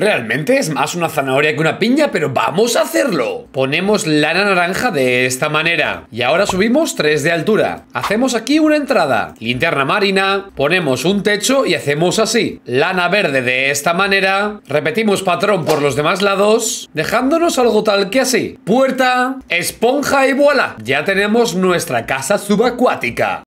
Realmente es más una zanahoria que una piña, pero vamos a hacerlo. Ponemos lana naranja de esta manera. Y ahora subimos 3 de altura. Hacemos aquí una entrada. Linterna marina. Ponemos un techo y hacemos así. Lana verde de esta manera. Repetimos patrón por los demás lados. Dejándonos algo tal que así. Puerta, esponja y voilà. Ya tenemos nuestra casa subacuática.